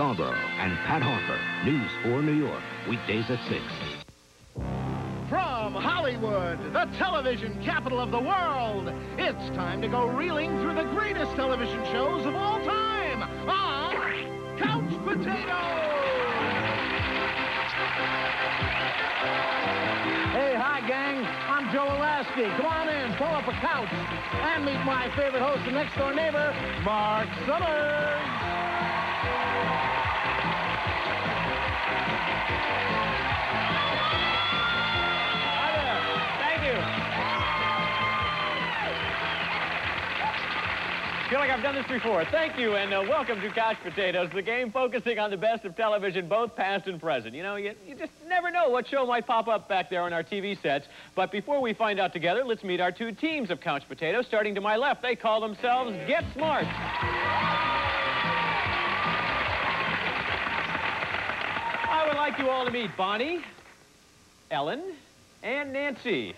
Scarborough, and Pat Harper. News 4 New York, weekdays at 6. From Hollywood, the television capital of the world, it's time to go reeling through the greatest television shows of all time on Couch Potatoes! Hey, hi, gang. I'm Joe Alaskey. Come on in, pull up a couch, and meet my favorite host and next-door neighbor, Mark Summers. Feel like I've done this before. Thank you, and uh, welcome to Couch Potatoes, the game focusing on the best of television, both past and present. You know, you, you just never know what show might pop up back there on our TV sets. But before we find out together, let's meet our two teams of Couch Potatoes. Starting to my left, they call themselves Get Smart. Like you all to meet Bonnie, Ellen, and Nancy.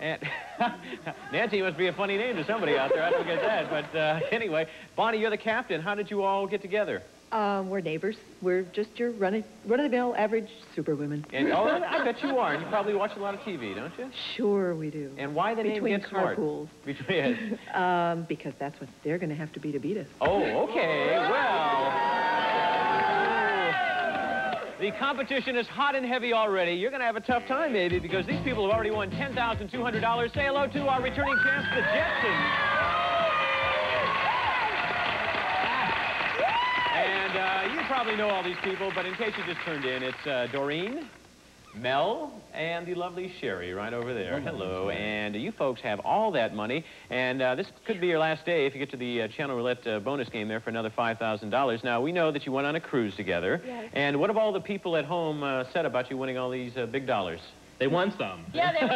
And Nancy must be a funny name to somebody out there. I don't get that. But uh, anyway, Bonnie, you're the captain. How did you all get together? Um, we're neighbors. We're just your run run-of-the-mill average superwomen. And oh, I bet you are. And you probably watch a lot of TV, don't you? Sure we do. And why the name Between Get Smart? carpools. Between. Um, because that's what they're going to have to be to beat us. Oh, okay. Well. The competition is hot and heavy already. You're going to have a tough time, maybe, because these people have already won $10,200. Say hello to our returning champs, the Jetsons. And uh, you probably know all these people, but in case you just turned in, it's uh, Doreen, Mel, and the lovely Sherry right over there. Hello. And you folks have all that money, and uh, this could be your last day if you get to the uh, Channel Roulette uh, bonus game there for another $5,000. Now, we know that you went on a cruise together. Yes. And what have all the people at home uh, said about you winning all these uh, big dollars? They won some. Yeah, they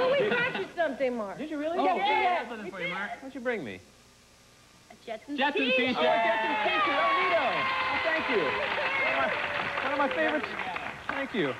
Well, we brought you something, Mark. Did you really? Oh, Yeah. something for you, Mark. What'd you bring me? Jetsons Jetsons t-shirt. t-shirt. Oh, Jetsons t-shirt. Oh, neato. Oh, thank you. One of my, one of my favorites. Thank you.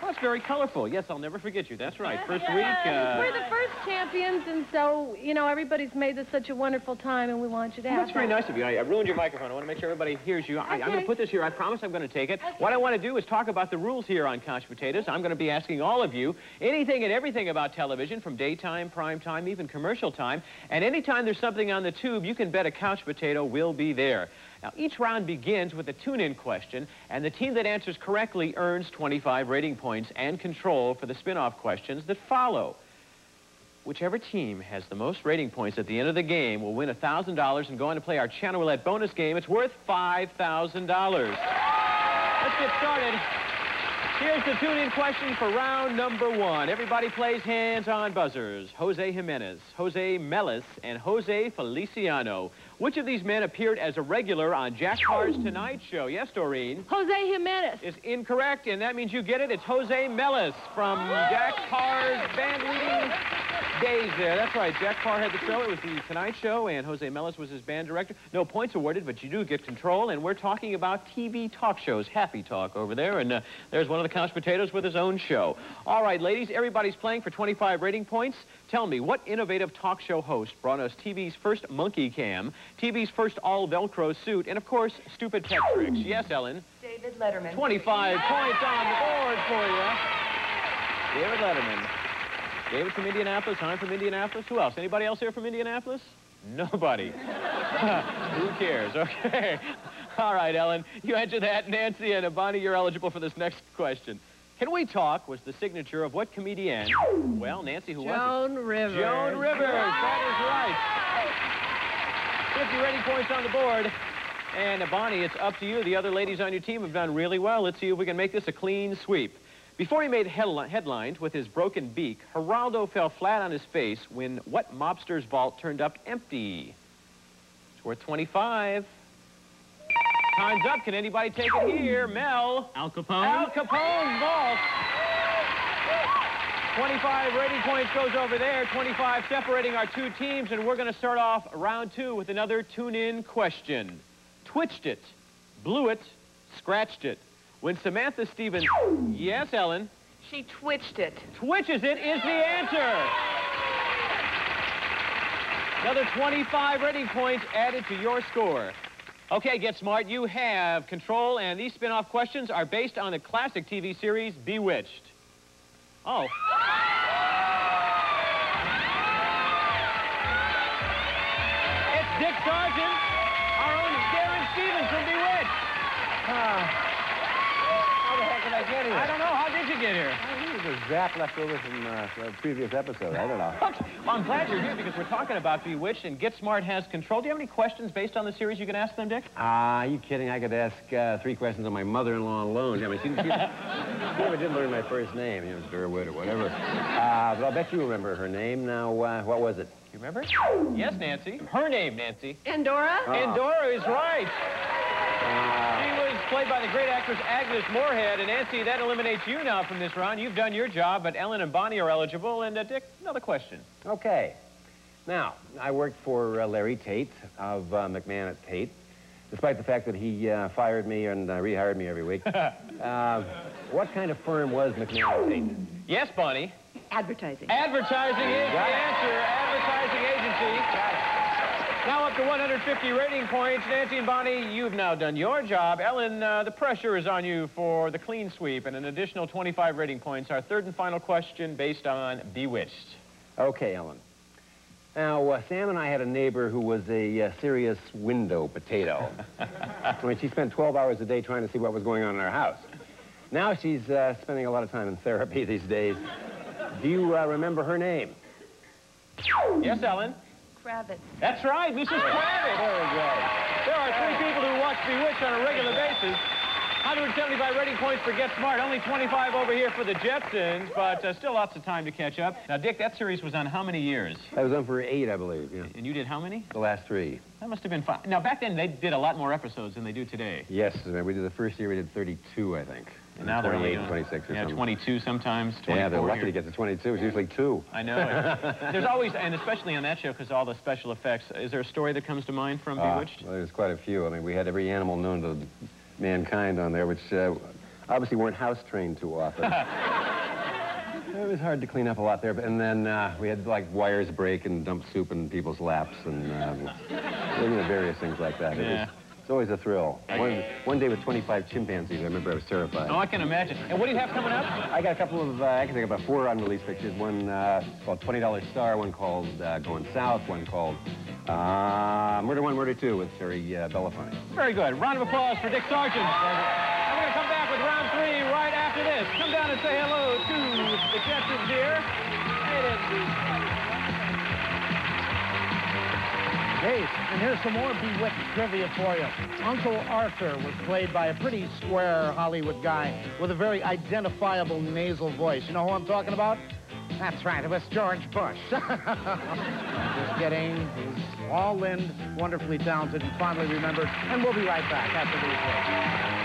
Well, it's very colorful. Yes, I'll never forget you. That's right. First week. Uh, We're the first champions, and so, you know, everybody's made this such a wonderful time, and we want you to have That's very nice of you. I, I ruined your microphone. I want to make sure everybody hears you. I, I'm going to put this here. I promise I'm going to take it. What I want to do is talk about the rules here on Couch Potatoes. I'm going to be asking all of you anything and everything about television, from daytime, prime time, even commercial time. And anytime there's something on the tube, you can bet a couch potato will be there. Now, each round begins with a tune-in question, and the team that answers correctly earns 25 rating points and control for the spin-off questions that follow. Whichever team has the most rating points at the end of the game will win $1,000 and go on to play our Channel Roulette bonus game. It's worth $5,000. Let's get started. Here's the tune-in question for round number one. Everybody plays hands on buzzers. Jose Jimenez, Jose Melis, and Jose Feliciano. Which of these men appeared as a regular on Jack Paar's Tonight Show? Yes, Doreen? Jose Jimenez. is incorrect, and that means you get it. It's Jose Melis from Jack Paar's band leading days there. That's right. Jack Paar had the show. It was the Tonight Show, and Jose Melis was his band director. No points awarded, but you do get control, and we're talking about TV talk shows. Happy Talk over there, and uh, there's one of the couch potatoes with his own show. All right, ladies, everybody's playing for 25 rating points. Tell me, what innovative talk show host brought us TV's first monkey cam, TV's first all Velcro suit, and, of course, stupid pet tricks? Yes, Ellen? David Letterman. 25 points on the board for you. David Letterman. David from Indianapolis, I'm from Indianapolis. Who else? Anybody else here from Indianapolis? Nobody. Who cares? Okay. All right, Ellen, you answer that. Nancy and Bonnie, you're eligible for this next question. Can we talk was the signature of what comedian? Well, Nancy, who was Joan Rivers. it? Joan Rivers. That is right. 50 rating points on the board. And Bonnie, it's up to you. The other ladies on your team have done really well. Let's see if we can make this a clean sweep. Before he made headli- headlines with his broken beak, Geraldo fell flat on his face when what mobster's vault turned up empty? It's worth 25. Time's up. Can anybody take it here? Mel. Al Capone. Al Capone vault. 25 rating points goes over there. 25 separating our two teams, and we're going to start off round two with another tune-in question. Twitched it, blew it, scratched it. When Samantha Stephens, yes, Ellen, She twitched it. twitches it is the answer. Another 25 rating points added to your score. Okay, Get Smart, you have control, and these spin-off questions are based on the classic TV series Bewitched. Oh. It's Dick Sargent, our own Darrin Stephens from Bewitched. Ah. How the heck did I get here? I don't know, how did you get here? I think it zap left over from uh, the previous episode. I don't know. Well, I'm glad you're here because we're talking about Bewitched, and Get Smart has control. Do you have any questions based on the series you can ask them, Dick? Ah, you kidding? I could ask uh, three questions on my mother-in-law alone. I mean, she, she, she never did learn my first name, you know, Durwood or whatever. Uh, but I'll bet you remember her name. Now, uh, what was it? You remember? Yes, Nancy. Her name, Nancy. Endora? And Dora is right. She was played by the great actress Agnes Moorehead. And Nancy, that eliminates you now from this round. You've done your job, but Ellen and Bonnie are eligible. And uh, Dick, another question. okay. Now, I worked for uh, Larry Tate of uh, McMahon and Tate, despite the fact that he uh, fired me and uh, rehired me every week. uh, what kind of firm was McMahon and Tate? Yes, Bonnie. Advertising. Advertising is the Got answer. Advertising agency. Now up to 150 rating points. Nancy and Bonnie, you've now done your job. Ellen, uh, the pressure is on you for the clean sweep and an additional 25 rating points. Our third and final question based on Bewitched. Okay, Ellen. Now, uh, Sam and I had a neighbor who was a uh, serious window potato. I mean, she spent 12 hours a day trying to see what was going on in our house. Now she's uh, spending a lot of time in therapy these days. Do you uh, remember her name? Yes, Ellen? Kravitz. That's right, Mrs. Kravitz. Very good. There are three people who watch Bewitched on a regular basis. 175 rating points for Get Smart. Only 25 over here for the Jetsons, but uh, still lots of time to catch up. Now, Dick, that series was on how many years? That was on for eight, I believe. Yeah, And you did how many? the last three. That must have been fun. Now, back then, they did a lot more episodes than they do today. Yes, we did the first year. We did 32, I think. And now they're only 28, doing- 26 or yeah, something. 22 sometimes, 24 Yeah, they're lucky here. to get to 22. It's usually two. I know. There's always, and especially on that show, because all the special effects. Is there a story that comes to mind from Ah, Bewitched? well, there's quite a few. I mean, we had every animal known to mankind on there, which uh, obviously weren't house trained too often. it was hard to clean up a lot there, but, and then uh, we had like wires break and dump soup in people's laps and um, you know, various things like that. It Yeah. It's always a thrill. One, one day with 25 chimpanzees, I remember I was terrified. Oh, I can imagine. And what do you have coming up? I got a couple of, uh, actually I got about four unreleased pictures. One uh, called $20 Star, one called uh, Going South, one called uh, Murder One, Murder Two with Terry uh, Belafonte. Very good. Round of applause for Dick Sargent. And we're going to come back with round three right after this. Come down and say hello to the Jetsons here. It is Hey, and here's some more Bewitched trivia for you. Uncle Arthur was played by a pretty square Hollywood guy with a very identifiable nasal voice. You know who I'm talking about? That's right, it was George Bush. Just kidding. He's Paul Lynde, wonderfully talented, and fondly remembered. And we'll be right back after these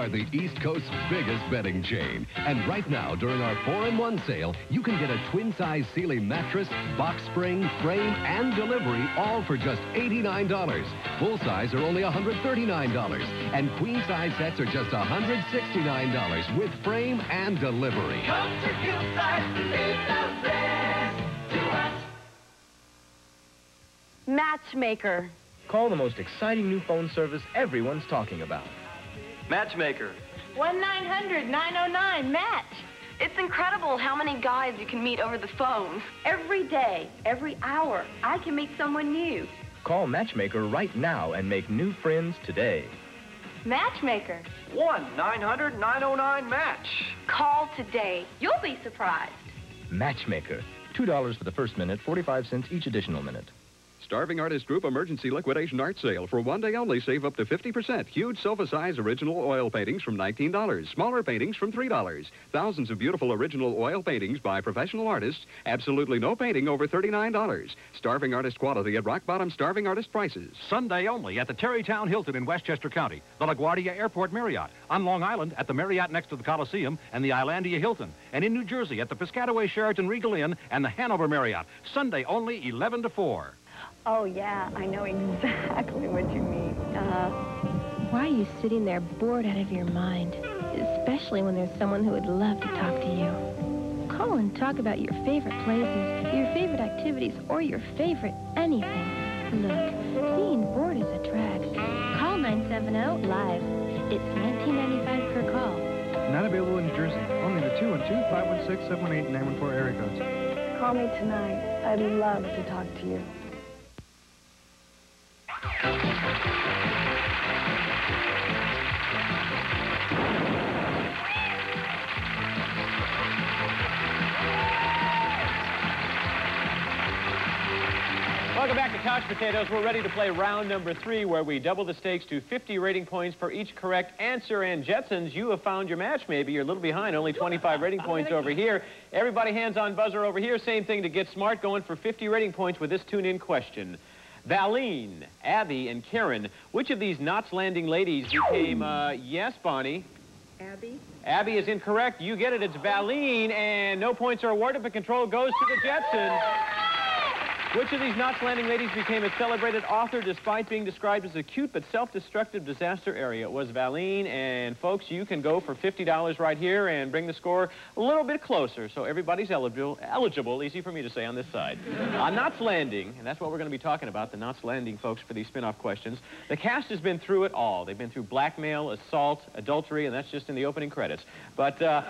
are the East Coast's biggest bedding chain. And right now, during our 4-in-1 sale, you can get a twin-size Sealy mattress, box spring, frame, and delivery, all for just $89. Full size are only $139. And queen-size sets are just $169 with frame and delivery. Come to Hillside and leave the rest. Matchmaker. Call the most exciting new phone service everyone's talking about. Matchmaker. 1-900-909-MATCH. It's incredible how many guys you can meet over the phone. Every day, every hour, I can meet someone new. Call Matchmaker right now and make new friends today. Matchmaker. 1-900-909-MATCH. Call today. You'll be surprised. Matchmaker. $2 for the first minute, 45 cents each additional minute. Starving Artist Group Emergency Liquidation Art Sale. For one day only, save up to 50%. Huge sofa-size original oil paintings from $19. Smaller paintings from $3. Thousands of beautiful original oil paintings by professional artists. Absolutely no painting over $39. Starving Artist quality at rock-bottom Starving Artist prices. Sunday only at the Tarrytown Hilton in Westchester County, the LaGuardia Airport Marriott, on Long Island at the Marriott next to the Coliseum and the Islandia Hilton, and in New Jersey at the Piscataway Sheraton Regal Inn and the Hanover Marriott. Sunday only 11 to 4. Oh, yeah, I know exactly what you mean. Uh, why are you sitting there bored out of your mind? Especially when there's someone who would love to talk to you. Call and talk about your favorite places, your favorite activities, or your favorite anything. Look, being bored is a drag. Call 970 live. It's 19.95 per call. Not available in New Jersey. Only the 212-516-718-914 area codes. Call me tonight. I'd love to talk to you. Welcome back to Couch Potatoes. We're ready to play round number three, where we double the stakes to 50 rating points for each correct answer. And Jetsons, you have found your match, maybe. You're a little behind, only 25 rating points over here. Everybody hands on buzzer over here. Same thing to get smart, going for 50 rating points with this tune-in question. Valene, Abby, and Karen, which of these Knots Landing ladies became, uh, yes, Bonnie? Abby? Abby is incorrect. You get it. It's Valene, and no points are awarded, but control goes to the Jetsons. Which of these Knots Landing ladies became a celebrated author despite being described as a cute but self-destructive disaster area? It was Valene, and folks, you can go for $50 right here and bring the score a little bit closer, so everybody's eligible, eligible easy for me to say on this side. on Knots Landing, and that's what we're going to be talking about, the Knots Landing folks for these spin-off questions, the cast has been through it all. They've been through blackmail, assault, adultery, and that's just in the opening credits. But uh,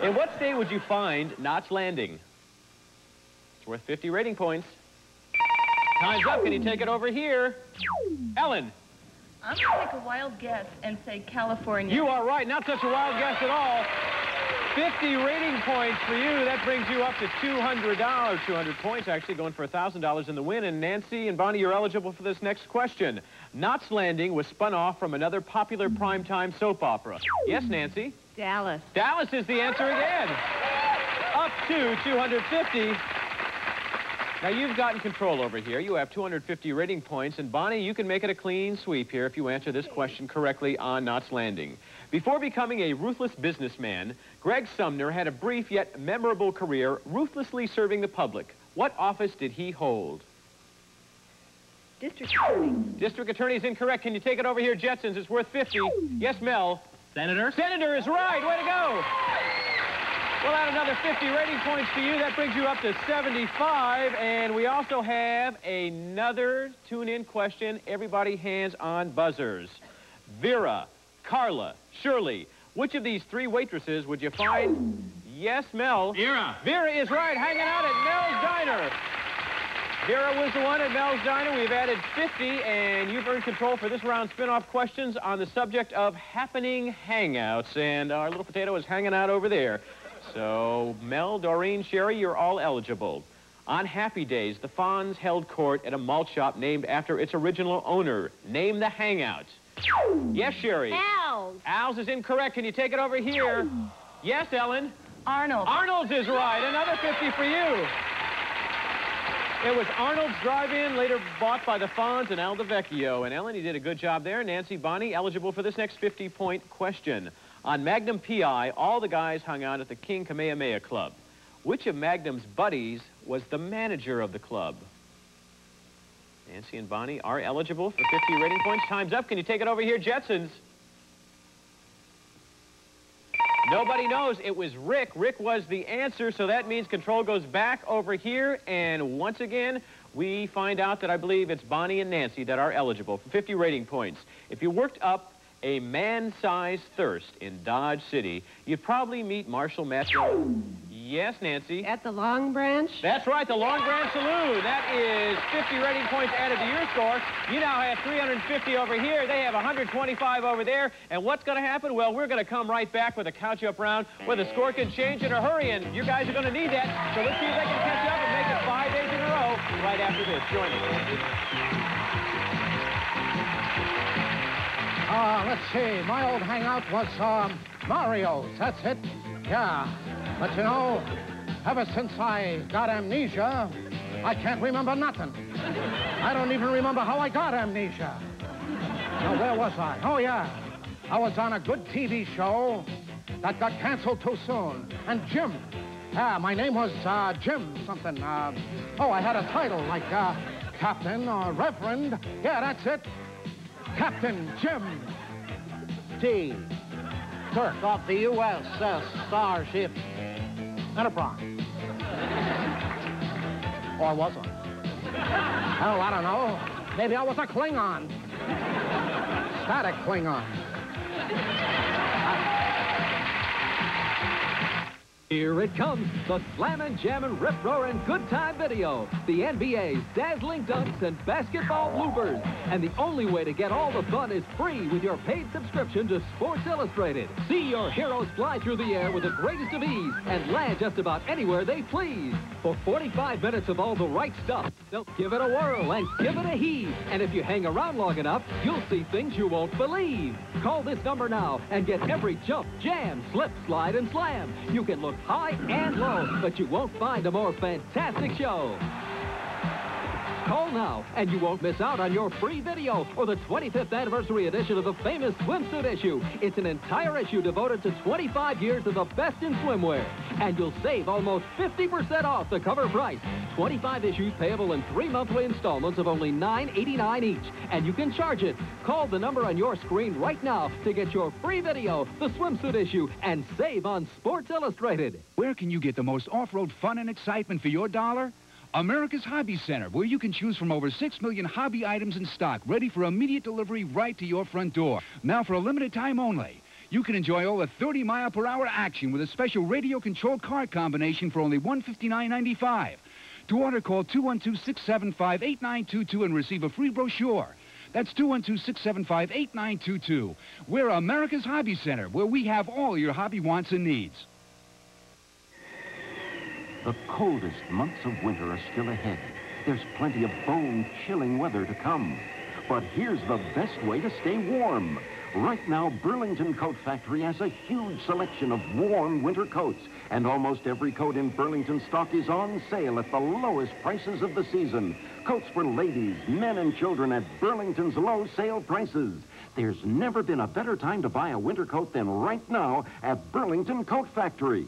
in what state would you find Knots Landing? It's worth 50 rating points. Time's up. Can you take it over here? Ellen. I'm going to take a wild guess and say California. You are right. Not such a wild guess at all. 50 rating points for you. That brings you up to $200. 200 points, actually, going for $1,000 in the win. And Nancy and Bonnie, you're eligible for this next question. Knots Landing was spun off from another popular primetime soap opera. Yes, Nancy? Dallas. Dallas is the answer again. Up to 250. Now, you've gotten control over here. You have 250 rating points, and Bonnie, you can make it a clean sweep here if you answer this question correctly on Knots Landing. Before becoming a ruthless businessman, Greg Sumner had a brief yet memorable career ruthlessly serving the public. What office did he hold? District Attorney. District Attorney is incorrect. Can you take it over here, Jetsons? It's worth 50. Yes, Mel? Senator? Senator is right. Way to go. We'll add another 50 rating points to you. That brings you up to 75. And we also have another tune-in question. Everybody hands on buzzers. Vera, Carla, Shirley, which of these three waitresses would you find? Yes, Mel. Vera. Vera is right, hanging out at Mel's Diner. Vera was the one at Mel's Diner. We've added 50, and you've earned control for this round spin-off questions on the subject of happening hangouts. And our little potato is hanging out over there. So, Mel, Doreen, Sherry, you're all eligible. On Happy Days, the Fonz held court at a malt shop named after its original owner. Name the hangout. Yes, Sherry. Al's. Al's is incorrect. Can you take it over here? Yes, Ellen. Arnold. Arnold's is right. Another 50 for you. It was Arnold's Drive-In, later bought by the Fonz and Al Delvecchio. And Ellen, you did a good job there. Nancy Bonnie, eligible for this next 50-point question. On Magnum PI, all the guys hung out at the King Kamehameha Club. Which of Magnum's buddies was the manager of the club? Nancy and Bonnie are eligible for 50 rating points. Time's up. Can you take it over here, Jetsons? Nobody knows. It was Rick. Rick was the answer, so that means control goes back over here. And once again, we find out that I believe it's Bonnie and Nancy that are eligible for 50 rating points. If you worked up a man-sized thirst in Dodge City, you'd probably meet Marshall Matthew. Yes, Nancy? At the Long Branch? That's right, the Long Branch Saloon. That is 50 rating points added to your score. You now have 350 over here. They have 125 over there. And what's going to happen? Well, we're going to come right back with a couch up round where the score can change in a hurry, and you guys are going to need that. So let's see if they can catch up and make it five days in a row right after this. Join us. Uh, let's see. My old hangout was um, Mario's. That's it. Yeah. But you know, ever since I got amnesia, I can't remember nothing. I don't even remember how I got amnesia. Now, where was I? Oh, yeah. I was on a good TV show that got canceled too soon. And Jim. Yeah, my name was uh, Jim something. Uh, oh, I had a title like uh, Captain or Reverend. Yeah, that's it. Captain Jim T. Kirk of the USS Starship Enterprise. Or was I? Oh, I don't know. Maybe I was a Klingon. Static Klingon. Here it comes, the Slammin' Jammin' Rip Roarin' Good Time Video. The NBA's dazzling dunks and basketball bloopers. And the only way to get all the fun is free with your paid subscription to Sports Illustrated. See your heroes fly through the air with the greatest of ease and land just about anywhere they please. For 45 minutes of all the right stuff, they'll give it a whirl and give it a heave. And if you hang around long enough, you'll see things you won't believe. Call this number now and get every jump, jam, slip, slide, and slam. You can look high and low, but you won't find a more fantastic show. Call now, and you won't miss out on your free video or the 25th anniversary edition of the famous swimsuit issue. It's an entire issue devoted to 25 years of the best in swimwear. And you'll save almost 50% off the cover price. 25 issues payable in three monthly installments of only $9.89 each. And you can charge it. Call the number on your screen right now to get your free video, the swimsuit issue, and save on Sports Illustrated. Where can you get the most off-road fun and excitement for your dollar? America's Hobby Center, where you can choose from over 6 million hobby items in stock, ready for immediate delivery right to your front door. Now, for a limited time only, you can enjoy all the 30 mile per hour action with a special radio controlled car combination for only $159.95. To order, call 212 675 8922 and receive a free brochure. That's 212 675 8922. We're America's Hobby Center, where we have all your hobby wants and needs. The coldest months of winter are still ahead. There's plenty of bone-chilling weather to come. But here's the best way to stay warm. Right now, Burlington Coat Factory has a huge selection of warm winter coats, and almost every coat in Burlington stock is on sale at the lowest prices of the season. Coats for ladies, men, and children at Burlington's low sale prices. There's never been a better time to buy a winter coat than right now at Burlington Coat Factory.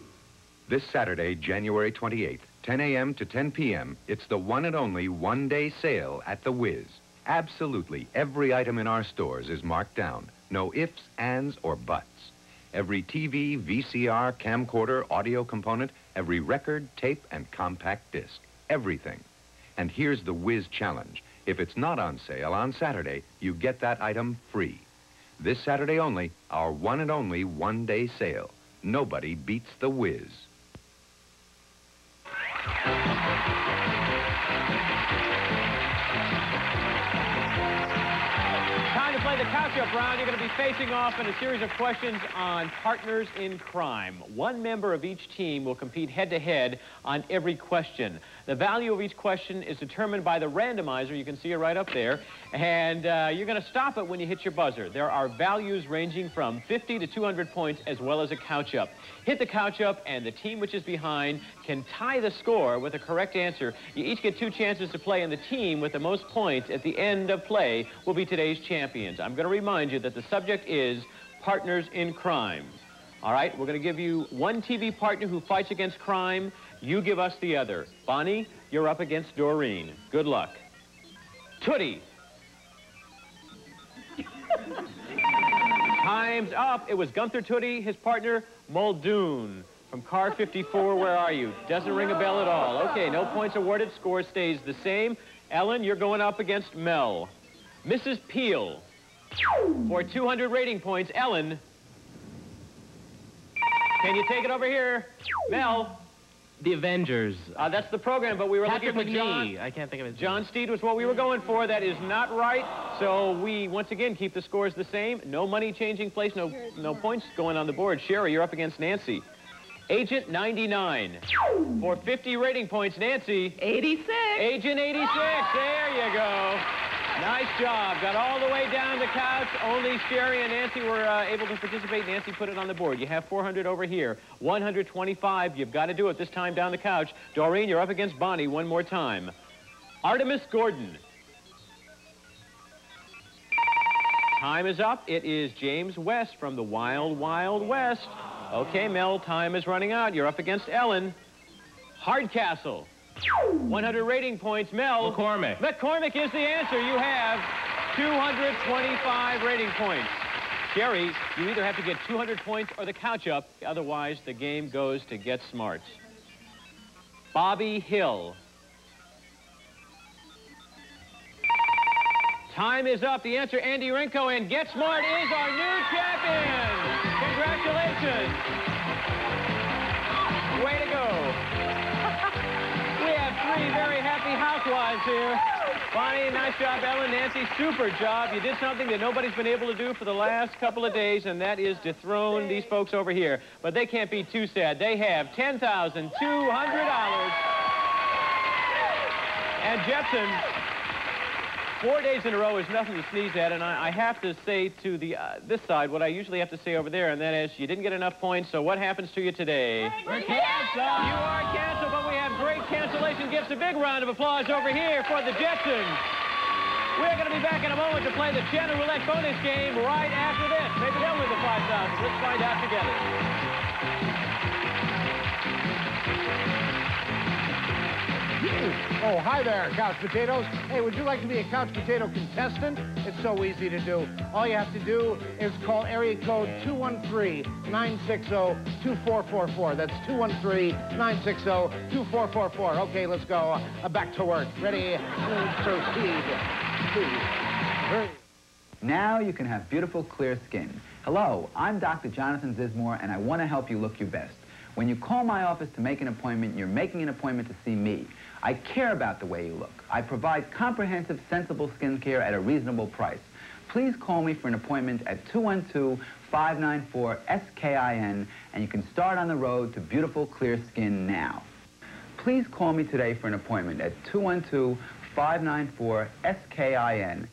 This Saturday, January 28th, 10 a.m. to 10 p.m., it's the one and only one-day sale at The Wiz. Absolutely every item in our stores is marked down. No ifs, ands, or buts. Every TV, VCR, camcorder, audio component, every record, tape, and compact disc. Everything. And here's the Wiz challenge. If it's not on sale on Saturday, you get that item free. This Saturday only, our one and only one-day sale. Nobody beats the Wiz. Time to play the catch-up round. You're going to be facing off in a series of questions on partners in crime. One member of each team will compete head-to-head on every question. The value of each question is determined by the randomizer. You can see it right up there. And uh, you're going to stop it when you hit your buzzer. There are values ranging from 50 to 200 points as well as a couch-up. Hit the couch-up, and the team which is behind can tie the score with a correct answer. You each get two chances to play, and the team with the most points at the end of play will be today's champions. I'm going to remind you that the subject is partners in crime. All right, we're going to give you one TV partner who fights against crime. You give us the other. Bonnie, you're up against Doreen. Good luck. Toody. Time's up. It was Gunther Toody, his partner, Muldoon. From car 54, where are you? Doesn't ring a bell at all. Okay, no points awarded. Score stays the same. Ellen, you're going up against Mel. Mrs. Peel. For 200 rating points, Ellen. Can you take it over here? Mel. The Avengers. Uh, that's the program, but we were Patrick looking for John. McGee. I can't think of it. John Steed was what we were going for. That is not right. So we, once again, keep the scores the same. No money changing place, no, no points going on the board. Sherry, you're up against Nancy. Agent 99. For 50 rating points, Nancy. 86. Agent 86. There you go. Nice job. Got all the way down the couch. Only Sherry and Nancy were uh, able to participate. Nancy put it on the board. You have 400 over here. 125. You've got to do it this time down the couch. Doreen, you're up against Bonnie one more time. Artemus Gordon. Time is up. It is James West from the Wild Wild West. Okay, Mel, time is running out. You're up against Ellen. Hardcastle. 100 rating points. Mel. McCormick. McCormick is the answer. You have 225 rating points. Sherry, you either have to get 200 points or the couch up. Otherwise, the game goes to Get Smart. Bobby Hill. Time is up. The answer, Andy Renko, and Get Smart is our new champion. Housewives here. Bonnie, nice job. Ellen, Nancy, super job. You did something that nobody's been able to do for the last couple of days, and that is dethrone these folks over here. But they can't be too sad. They have $10,200. And Jetsons, four days in a row is nothing to sneeze at, and I, I have to say to the uh, this side what I usually have to say over there, and that is you didn't get enough points, so what happens to you today? We're canceled. You are canceled, but we have great cancellation gifts. A big round of applause over here for the Jetsons. We're going to be back in a moment to play the Channel Roulette bonus game right after this. Maybe they'll win the 5000 Let's find out together. Oh, hi there, Couch Potatoes. Hey, would you like to be a Couch Potato contestant? It's so easy to do. All you have to do is call area code 213-960-2444. That's 213-960-2444. Okay, let's go. Uh, back to work. Ready? Proceed. Two, three. Now you can have beautiful, clear skin. Hello, I'm Dr. Jonathan Zizmor, and I want to help you look your best. When you call my office to make an appointment, you're making an appointment to see me. I care about the way you look. I provide comprehensive, sensible skin care at a reasonable price. Please call me for an appointment at 212-594-SKIN, and you can start on the road to beautiful, clear skin now. Please call me today for an appointment at 212-594-SKIN.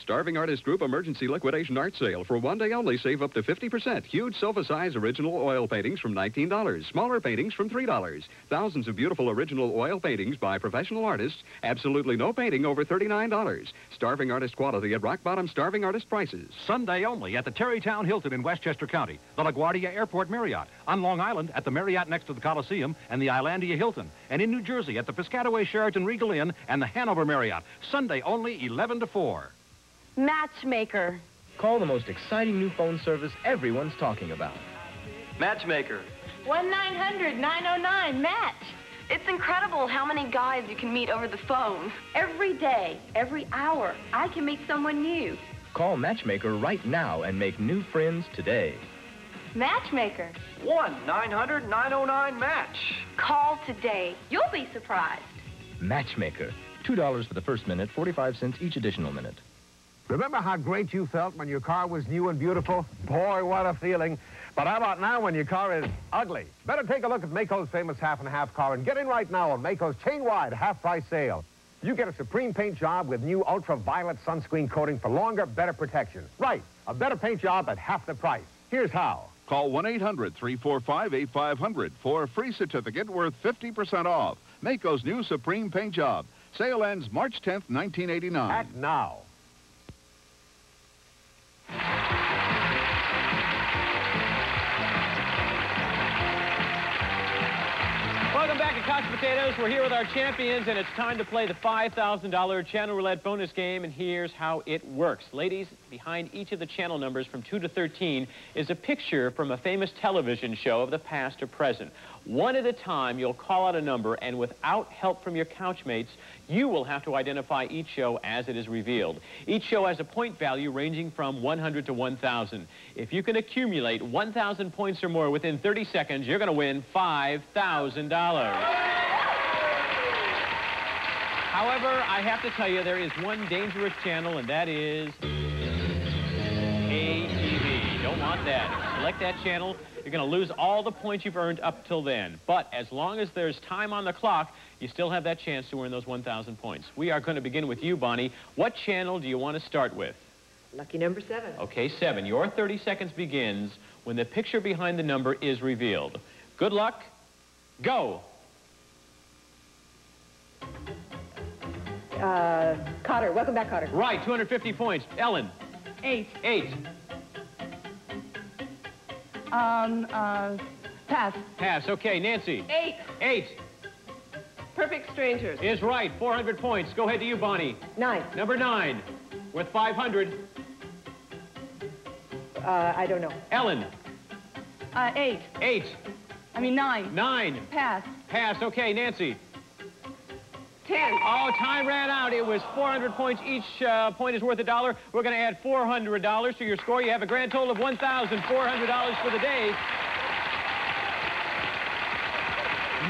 Starving Artist Group Emergency Liquidation Art Sale. For one day only, save up to 50%. Huge sofa-size original oil paintings from $19. Smaller paintings from $3. Thousands of beautiful original oil paintings by professional artists. Absolutely no painting over $39. Starving Artist quality at rock-bottom Starving Artist prices. Sunday only at the Tarrytown Hilton in Westchester County, the LaGuardia Airport Marriott, on Long Island at the Marriott next to the Coliseum and the Islandia Hilton, and in New Jersey at the Piscataway Sheraton Regal Inn and the Hanover Marriott. Sunday only 11 to 4. Matchmaker. Call the most exciting new phone service everyone's talking about. Matchmaker. 1-900-909-MATCH. It's incredible how many guys you can meet over the phone. Every day, every hour, I can meet someone new. Call Matchmaker right now and make new friends today. Matchmaker. 1-900-909-MATCH. Call today. You'll be surprised. Matchmaker. $2 for the first minute, 45 cents each additional minute. Remember how great you felt when your car was new and beautiful? Boy, what a feeling. But how about now when your car is ugly? Better take a look at Maaco's famous half and half car and get in right now on Maaco's chain-wide half-price sale. You get a supreme paint job with new ultraviolet sunscreen coating for longer, better protection. Right, a better paint job at half the price. Here's how. Call 1-800-345-8500 for a free certificate worth 50% off. Maaco's new Supreme Paint Job. Sale ends March 10th, 1989. Act now. Couch Potatoes. We're here with our champions, and it's time to play the $5,000 Channel Roulette bonus game, and here's how it works. Ladies, behind each of the channel numbers from 2 to 13 is a picture from a famous television show of the past or present. One at a time, you'll call out a number, and without help from your couchmates, you will have to identify each show as it is revealed. Each show has a point value ranging from 100 to 1,000. If you can accumulate 1,000 points or more within 30 seconds, you're going to win $5,000. However, I have to tell you, there is one dangerous channel, and that is ATV. Don't want that. Select that channel. You're going to lose all the points you've earned up till then. But as long as there's time on the clock, you still have that chance to earn those 1,000 points. We are going to begin with you, Bonnie. What channel do you want to start with? Lucky number seven. Okay, seven. Your 30 seconds begins when the picture behind the number is revealed. Good luck. Go. Uh, Kotter. Welcome back, Kotter. Right, 250 points. Ellen. Eight. Eight. Um, uh, pass. Pass. Okay, Nancy. Eight. Eight Perfect Strangers. is right. 400 points. Go ahead to you, Bonnie. Nine. Number nine. Worth 500. Uh, I don't know. Ellen. Uh, eight. Eight. I mean, nine. Nine. Pass. Pass. Okay, Nancy. Ten. Oh, time ran out. It was 400 points. Each uh, point is worth a dollar. We're going to add $400 to your score. You have a grand total of $1,400 for the day.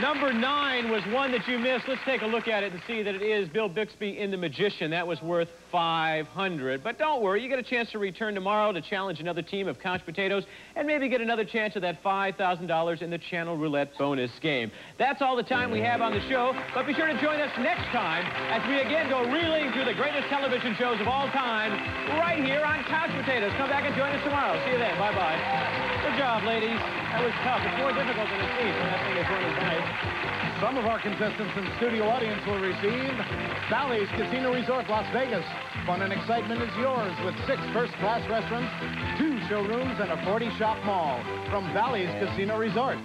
Number nine was one that you missed. Let's take a look at it and see that it is Bill Bixby in The Magician. That was worth 500. But don't worry, you get a chance to return tomorrow to challenge another team of couch potatoes and maybe get another chance at that $5,000 in the Channel Roulette bonus game. That's all the time we have on the show, but be sure to join us next time as we again go reeling through the greatest television shows of all time right here on Couch Potatoes. Come back and join us tomorrow. See you then. Bye-bye. Good job, ladies. That was tough. It's more difficult than it seems when that thing is running nice. Some of our contestants and studio audience will receive Bally's Casino Resort, Las Vegas. Fun and excitement is yours with six first-class restaurants, two showrooms, and a 40-shop mall from Bally's Casino Resort.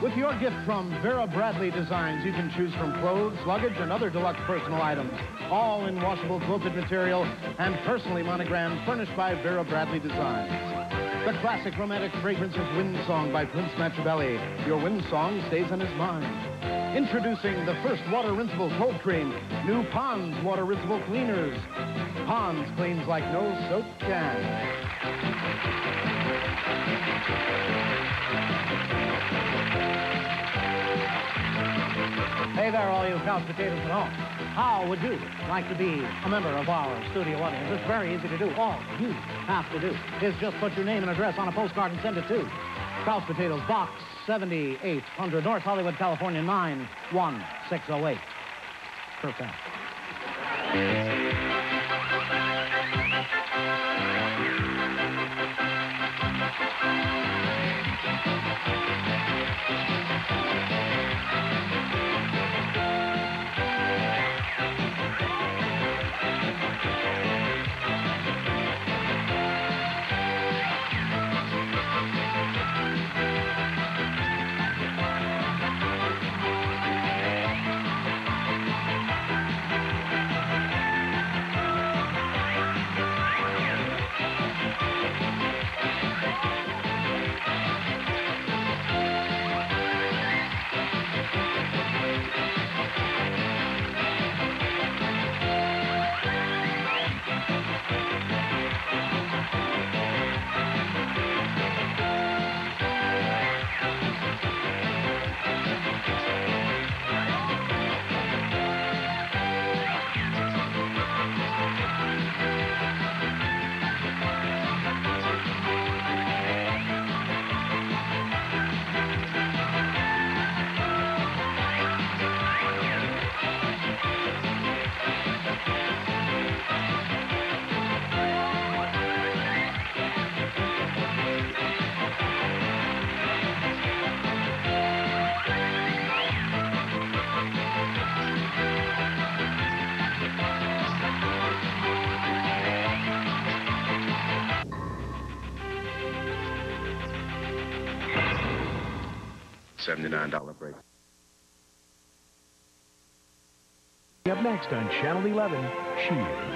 With your gift from Vera Bradley Designs, you can choose from clothes, luggage, and other deluxe personal items, all in washable quilted material and personally monogrammed, furnished by Vera Bradley Designs. The classic romantic fragrance of Wind Song by Prince Matchabelli. Your Wind Song stays in his mind. Introducing the first water rinsable cold cream, new Pond's water rinsable cleaners. Pond's cleans like no soap can. Hey there, all you couch potatoes at home. How would you like to be a member of our studio audience? It's very easy to do. All you have to do is just put your name and address on a postcard and send it to Couch Potatoes, Box 7800, North Hollywood, California, 91608. Percent. $79 break. Up next on Channel 11, Cheers.